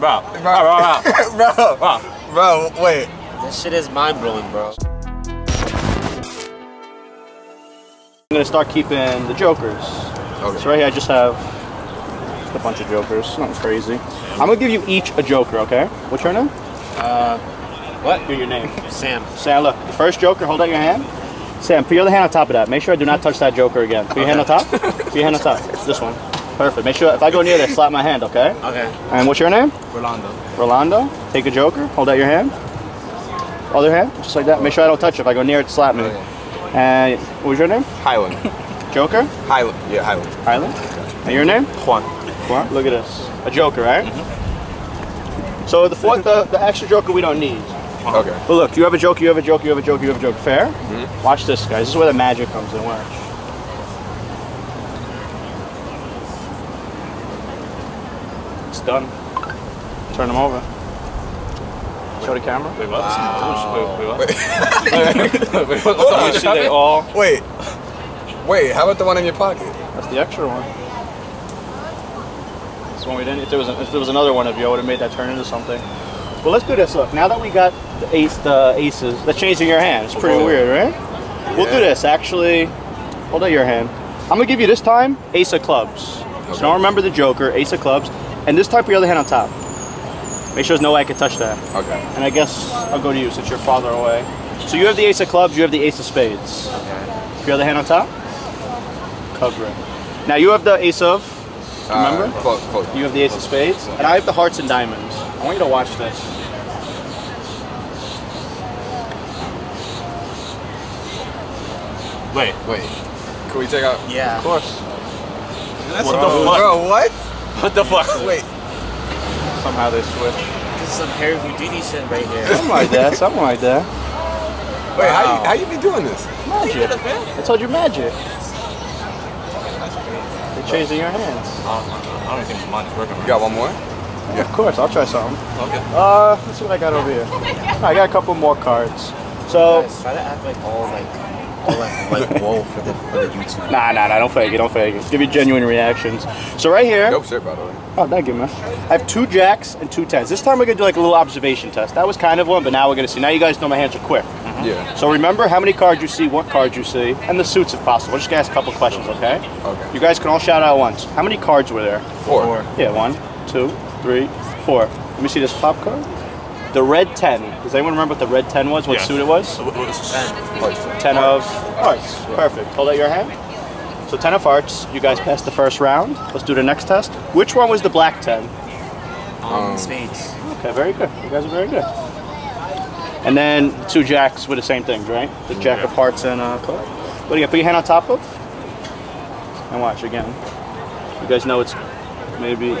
Bro, bro, bro, bro. bro, Bro. bro, wait. This shit is mind blowing, bro. I'm gonna start keeping the jokers. Okay. So right here I just have a bunch of jokers, nothing crazy. I'm gonna give you each a joker, okay? What's your name? Uh, what? Give your name. Sam. Sam, look, the first joker, hold out your hand. Sam, put your other hand on top of that. Make sure I do not touch that joker again. Put your hand on top. Put your hand on top. This one. Perfect. Make sure if I go near there, slap my hand, okay? Okay. And what's your name? Rolando. Rolando. Take a joker. Hold out your hand. Other hand, just like that. Make sure I don't touch it. If I go near it, slap me. And what was your name? Highland. Joker. Highland. Yeah, Highland. Island. And your name? Juan. Juan. Look at this. A joker, right? Mhm. So the fourth, the, the extra joker we don't need. Okay. But look, you have a joker, you have a joker, you have a joker, you have a joker. Fair? Mhm. Watch this, guys. This is where the magic comes in. Watch. It's done. Turn them over. Show the camera. Wait, what? Wait, wait, what? Wait, Wait, what, what You the they all. wait. Wait, how about the one in your pocket? That's the extra one. This one we didn't. If there was a, if there was another one of you, I would have made that turn into something. Well, let's do this. Look, now that we got the ace, the aces, the changing your hand. It's pretty oh, Okay. weird, right? We'll do this. Actually, hold out your hand. I'm gonna give you this time ace of clubs. So now remember the joker, ace of clubs, and this time put your other hand on top. Make sure there's no way I can touch that. Okay. And I guess I'll go to you since you're farther away. So you have the ace of clubs, you have the ace of spades. Okay. Put your other hand on top. Cover it. Now you have the ace of. Remember? Uh, close, close. You have the ace of spades, and I have the hearts and diamonds. I want you to watch this. Wait, Wait. Can we take out? Yeah. Of course. what the fuck? bro, what? What the fuck? Wait. Somehow they switch. This is some Harry Houdini shit right here. Something like that. Something like that. Wait, how you, how you be doing this? Magic. I told you magic. They're changing your hands. I don't think mine is working. You got one more? Yeah, of course, I'll try something. Okay. Uh, let's see what I got over here. I got a couple more cards. So, Guys, try to act like all like, all like, like whoa for the for the YouTube. nah, nah, nah, don't fake it, don't fake it. Give you genuine reactions. So right here, Dope shit, by the way. Oh, thank you, man. I have two jacks and two tens. This time we're gonna do like a little observation test. That was kind of one, but now we're gonna see. Now you guys know my hands are quick. Mm-hmm. Yeah. So remember how many cards you see, what cards you see, and the suits if possible. We're just gonna ask a couple questions, okay? Okay. You guys can all shout out once. How many cards were there? Four. Yeah, one, two, three, four. Let me see this top card. The red 10. Does anyone remember what the red 10 was? What Yeah. suit it was? So what, what is this? 10 of hearts. Perfect. Hold out your hand. So 10 of hearts. You guys passed the first round. Let's do the next test. Which one was the black 10? Um, spades. Okay, very good. You guys are very good. And then two jacks with the same things, right? The jack of hearts and uh, club. What do you got? Put your hand on top of. And watch again. You guys know it's maybe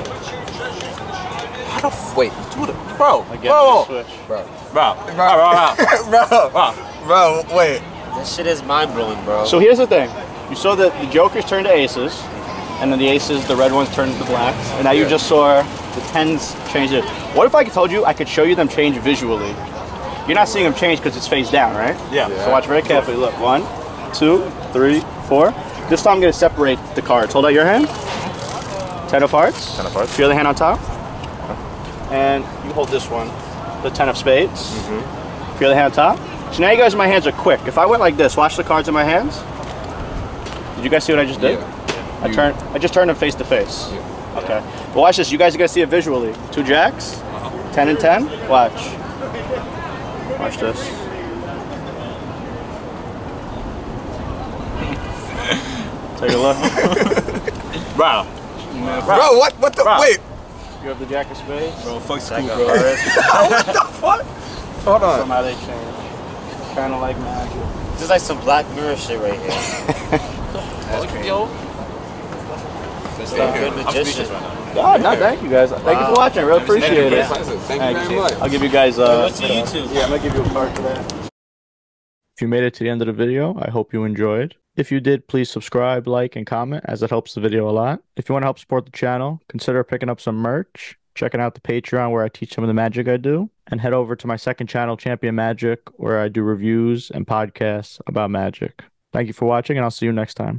How the f- wait, dude, bro, again bro. Bro. bro, bro, bro, bro, bro, bro. bro, wait. This shit is mind blowing, bro. So here's the thing. You saw that the jokers turned to aces, and then the aces, the red ones turned to blacks, and now you just saw the tens change it. What if I told you I could show you them change visually? You're not seeing them change because it's face down, right? Yeah. So watch very carefully. Look, one, two, three, four. This time I'm gonna separate the cards. Hold out your hand. Ten of hearts. Ten of hearts. Put your other hand on top. And you hold this one, the ten of spades. Mm-hmm. Put your other hand top. So now you guys, my hands are quick. If I went like this, watch the cards in my hands. Did you guys see what I just did? Yeah. I You- turned. I just turned them face to face. Yeah. Okay. But watch this. You guys are gonna see it visually. Two jacks. Uh-huh. Ten and ten. Watch. Watch this. Take a look. bro. Bro, what? What the? Bro. Wait. You have the jack of spades. Bro, fuck Jack school, of bro. hearts. what the fuck? Hold on. Somehow they change. Kind of like magic. This is like some Black Mirror shit right here. That's crazy. Yo. This is a good magician. right now. God, no, thank you guys. Thank you for watching. I really appreciate it. Thank you very much. I'll give you guys. Uh, What's your YouTube? Yeah, I'm gonna give you a card for that. If you made it to the end of the video, I hope you enjoyed. If you did, please subscribe, like, and comment as it helps the video a lot. If you want to help support the channel, consider picking up some merch, checking out the Patreon where I teach some of the magic I do, and head over to my second channel, Champion Magic, where I do reviews and podcasts about magic. Thank you for watching, and I'll see you next time.